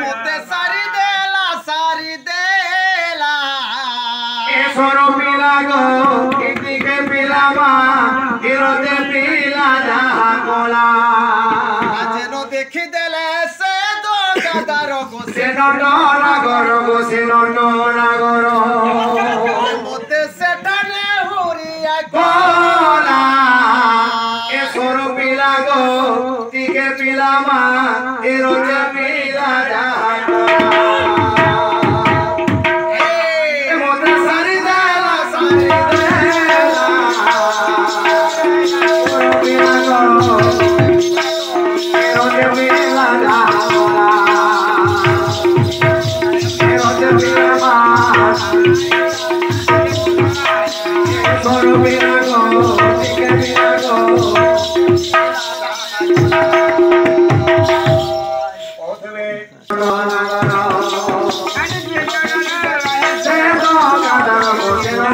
মতে সারি দেলা সারি দেলা। এসর পিলা গো ইতিকে পিলা মা হিরতে পিলা যাহা গোলা যেন দেখি দেলে সে তো গাদার গোসে সে। নন্দ নাগর গো সে নন্দ নাগর মতে সেটানে হুরিয়া গোলা পিলা মা হিরতে পিলা যাহা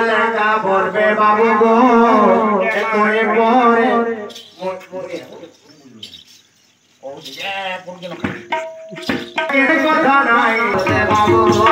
লেখা পড়বে বাবু গো। তুই পরে। কথা নাই বাবু গো।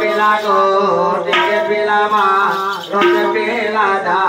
पिला गो पिला माँ पिला दा